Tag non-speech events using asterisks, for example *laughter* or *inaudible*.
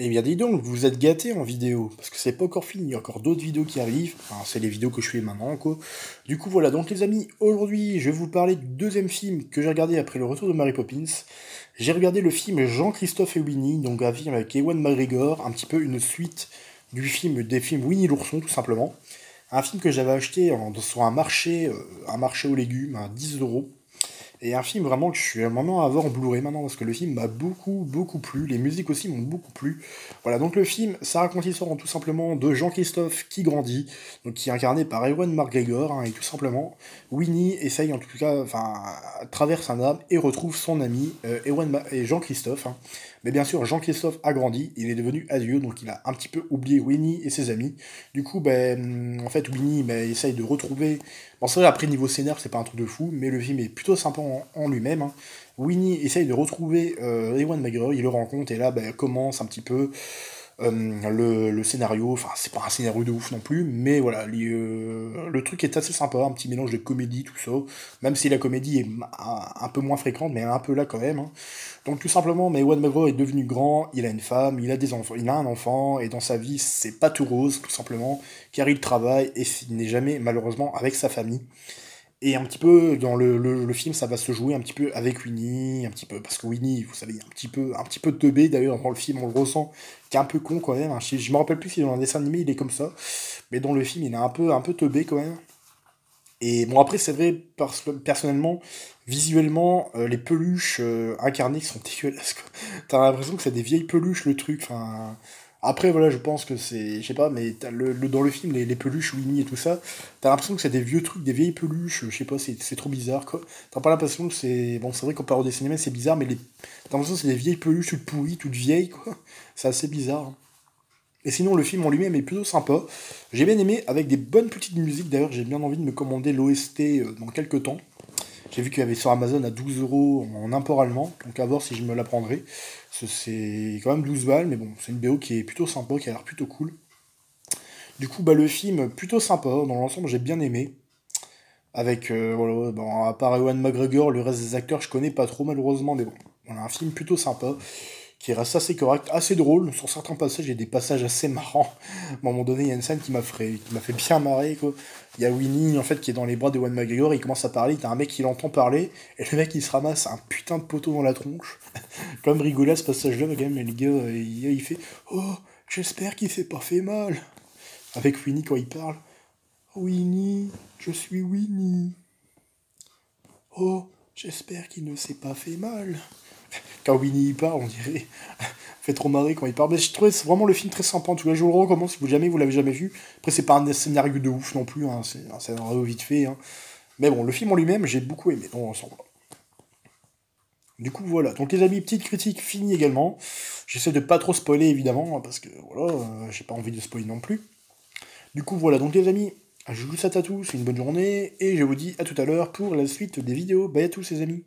Eh bien dis donc, vous êtes gâtés en vidéo, parce que c'est pas encore fini, il y a encore d'autres vidéos qui arrivent, c'est les vidéos que je fais maintenant quoi. Du coup voilà, donc les amis, aujourd'hui je vais vous parler du deuxième film que j'ai regardé après le retour de Mary Poppins. J'ai regardé le film Jean-Christophe et Winnie, donc un film avec Ewan McGregor, un petit peu une suite du film, des films Winnie l'ourson tout simplement. Un film que j'avais acheté sur un marché, euh, un marché aux légumes à 10 euros. Et un film vraiment que je suis vraiment à avoir en Blu-ray maintenant parce que le film m'a beaucoup beaucoup plu, les musiques aussi m'ont beaucoup plu. Voilà, donc le film, ça raconte l'histoire tout simplement de Jean-Christophe qui grandit, donc qui est incarné par Ewan McGregor, hein, et tout simplement, Winnie essaye en tout cas, enfin, traverse un âme et retrouve son ami euh, Ewan et Jean-Christophe. Hein. Mais bien sûr, Jean-Christophe a grandi, il est devenu adieu, donc il a un petit peu oublié Winnie et ses amis. Du coup, ben, en fait, Winnie ben, essaye de retrouver. Bon, c'est vrai, après, niveau scénar, c'est pas un truc de fou, mais le film est plutôt sympa en, lui-même. Hein. Winnie essaye de retrouver euh, Ewan McGregor, il le rencontre, et là, ben, commence un petit peu euh, le, scénario, enfin c'est pas un scénario de ouf non plus, mais voilà, euh, le truc est assez sympa, un petit mélange de comédie, tout ça, même si la comédie est un, peu moins fréquente, mais un peu là quand même. Hein. Donc tout simplement, mais Ewan McGregor est devenu grand, il a une femme, il a des enfants, il a un enfant, et dans sa vie c'est pas tout rose, tout simplement, car il travaille et il n'est jamais malheureusement avec sa famille. Et un petit peu dans le, film, ça va se jouer un petit peu avec Winnie, un petit peu, parce que Winnie, vous savez, un petit peu, un petit peu teubé, d'ailleurs, dans le film, on le ressent, qui est un peu con quand même. Hein. Je, je me rappelle plus si dans un dessin animé il est comme ça, mais dans le film, il est un peu, un peu teubé quand même. Et bon, après, c'est vrai, parce personnellement, visuellement, euh, les peluches euh, incarnées sont *laughs* dégueulasses. T'as l'impression que c'est des vieilles peluches, le truc. Enfin, après, voilà, je pense que c'est. Je sais pas, mais dans le film, les, les, peluches Winnie et tout ça, t'as l'impression que c'est des vieux trucs, des vieilles peluches, je sais pas, c'est trop bizarre, quoi. T'as pas l'impression que c'est. Bon, c'est vrai qu'on parle des cinémas, c'est bizarre, mais t'as l'impression que c'est des vieilles peluches toutes pourries, toutes vieilles, quoi. C'est assez bizarre. Hein. Et sinon, le film en lui-même est plutôt sympa. J'ai bien aimé, avec des bonnes petites musiques. D'ailleurs, j'ai bien envie de me commander l'OST euh, dans quelques temps. J'ai vu qu'il y avait sur Amazon à 12 euros en import allemand, donc à voir si je me la prendrai. C'est quand même 12 balles, mais bon, c'est une BO qui est plutôt sympa, qui a l'air plutôt cool. Du coup, bah, le film, plutôt sympa, dans l'ensemble, j'ai bien aimé. Avec, euh, voilà, bon, à part Ewan McGregor, le reste des acteurs, je connais pas trop malheureusement, mais bon, on a un film plutôt sympa qui reste assez correct, assez drôle. Sur certains passages, il y a des passages assez marrants. À un moment donné, il y a une scène qui m'a fait, qui m'a fait bien marrer. Quoi. Il y a Winnie, en fait, qui est dans les bras de One McGregor, il commence à parler, t'as un mec qui l'entend parler, et le mec, il se ramasse un putain de poteau dans la tronche. *laughs* Comme rigoler à ce passage-là, mais quand même, le gars, il, il fait « Oh, j'espère qu'il s'est pas fait mal !» Avec Winnie, quand il parle « Winnie, je suis Winnie. Oh, j'espère qu'il ne s'est pas fait mal. » quand Winnie y parle, on dirait. *laughs* fait trop marrer quand il parle. Mais je trouvais vraiment le film très sympa. En tout cas, je vous le recommande si vous jamais vous l'avez jamais vu. Après, c'est pas un scénario de ouf non plus. Hein. C'est un scénario vite fait. Hein. Mais bon, le film en lui-même, j'ai beaucoup aimé dans l'ensemble. Du coup, voilà. Donc, les amis, petite critique finie également. J'essaie de pas trop spoiler, évidemment, hein, parce que voilà, euh, j'ai pas envie de spoiler non plus. Du coup, voilà. Donc, les amis, je vous souhaite à tous une bonne journée et je vous dis à tout à l'heure pour la suite des vidéos. Bye à tous, les amis.